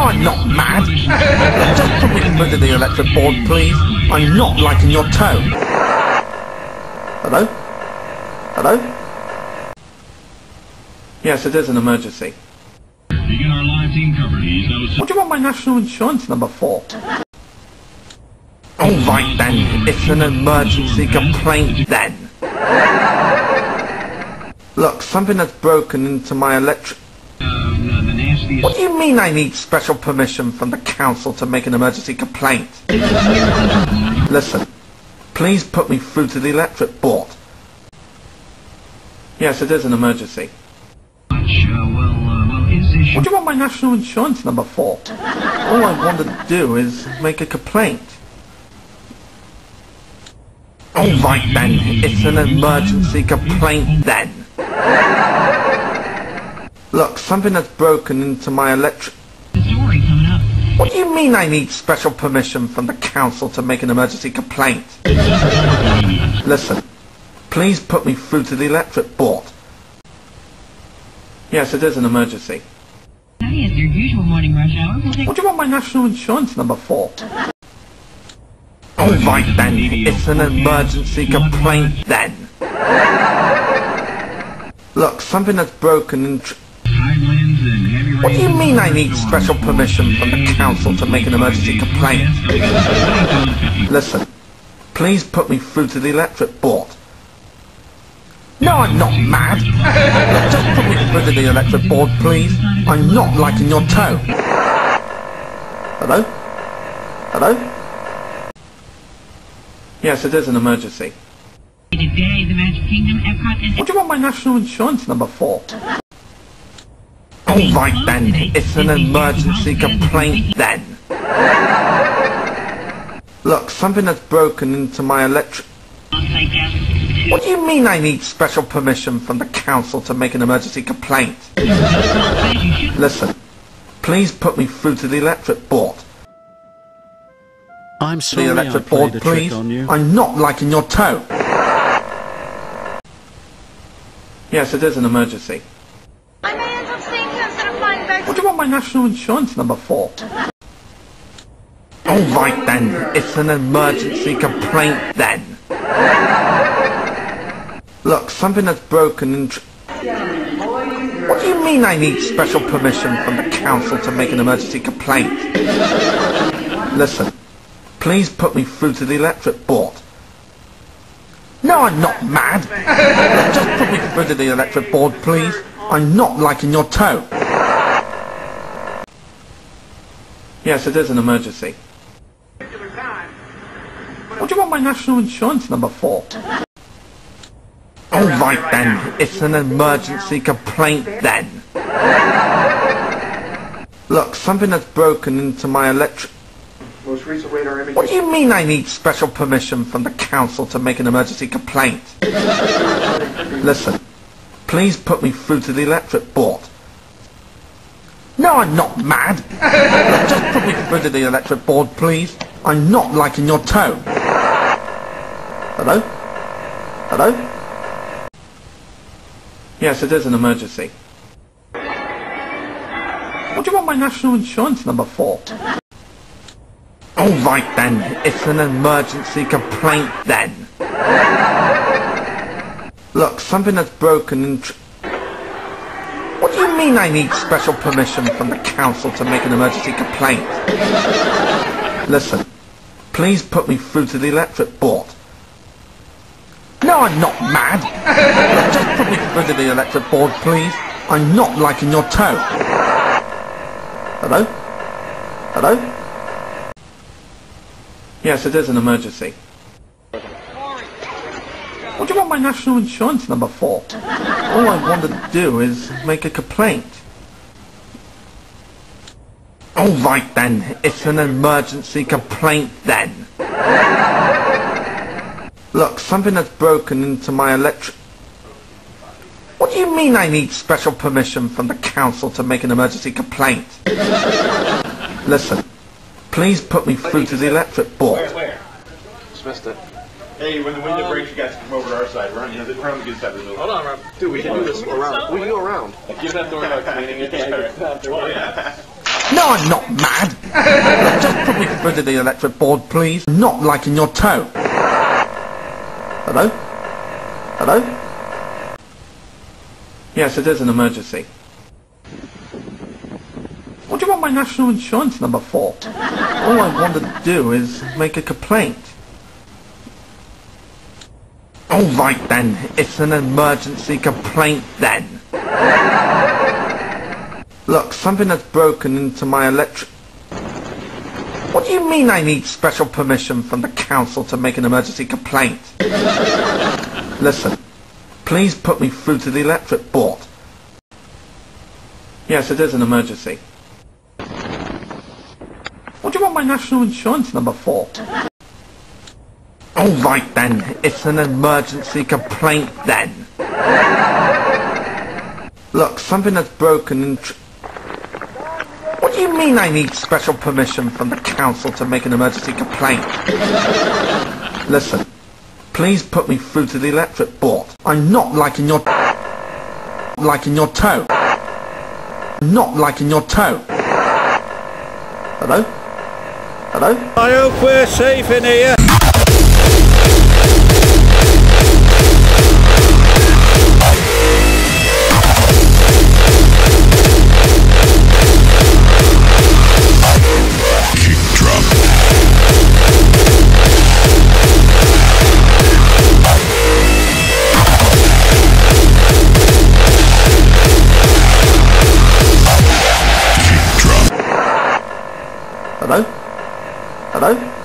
I'm not mad. Just put me rid of the electric board, please. I'm not liking your tone. Hello? Hello? Yes, it is an emergency. What do you want my national insurance number for? All right then, it's an emergency complaint then. Look, something has broken into my electric... the, the nastiest. What do you mean I need special permission from the council to make an emergency complaint? Listen, please put me through to the electric board. Yes, it is an emergency. What do you want my national insurance number for? All I want to do is make a complaint. All right then, it's an emergency complaint then. Look, something has broken into my electric... Story coming up. What do you mean I need special permission from the council to make an emergency complaint? Listen, please put me through to the electric board. Yes, it is an emergency. Your usual morning rush hour. We'll What do you want my national insurance number for? Oh, All right then, it's an emergency complaint then. Look, something has broken in... what do you mean I need special permission from the council to make an emergency complaint? Listen, please put me through to the electric board. No, I'm not mad. Just put me through to the electric board, please. I'm not liking your tone. Hello? Hello? Yes, it is an emergency. today the Magic Kingdom, Epcot, and What do you want my national insurance number for? All right then, it's an emergency complaint then. Look, something has broken into my electric... What do you mean I need special permission from the council to make an emergency complaint? Listen, please put me through to the electric board. I'm The sorry I electric played board, a trick please. on you. I'm not liking your tone. Yes, it is an emergency. What want my national insurance number for? All right then, it's an emergency complaint then. Look, something has broken in... What do you mean I need special permission from the council to make an emergency complaint? Listen, please put me through to the electric board. No, I'm not mad. Just put me through to the electric board, please. I'm not liking your tone. Yes, it is an emergency. What do you want my national insurance number for? All right then, it's an emergency complaint then. Look, something has broken into my electric... Most recent radar image. What do you mean I need special permission from the council to make an emergency complaint? Listen, please put me through to the electric board. No, I'm not mad. Just put me through to the electric board, please. I'm not liking your tone. Hello? Hello? Yes, it is an emergency. What do you want my national insurance number for? All right then, it's an emergency complaint then. Look, something has broken in... You mean I need special permission from the council to make an emergency complaint? Listen, please put me through to the electric board. No, I'm not mad. Just put me through to the electric board, please. I'm not liking your tone. Hello? Hello? Yes, it is an emergency. What do you want my national insurance number for? All I want to do is make a complaint. All right then, it's an emergency complaint then. Look, something has broken into my electric... What do you mean I need special permission from the council to make an emergency complaint? Listen, please put me through to the electric board. Where? Dismissed it. Hey, when the window um, breaks, you guys can come over to our side. We're on, you know, we're on the good side of the building. Hold on, Rob. Dude, we can do this around. We can go around. Give that door a cleaning. It. Oh, yeah. No, I'm not mad. Look, just put me through to the electric board, please. I'm not liking your tone. Hello? Hello? Yes, it is an emergency. What do you want my national insurance number for? All I want to do is make a complaint. All right then, it's an emergency complaint then. Look, something has broken into my electric... What do you mean I need special permission from the council to make an emergency complaint? Listen, please put me through to the electric board. Yes, it is an emergency. What do you want my national insurance number for? All right then, it's an emergency complaint then. Look, something has broken. Tr- what do you mean I need special permission from the council to make an emergency complaint? Listen, please put me through to the electric board. I'm not liking your... liking your tone. Not liking your toe. Hello? Hello? I hope we're safe in here. Hello?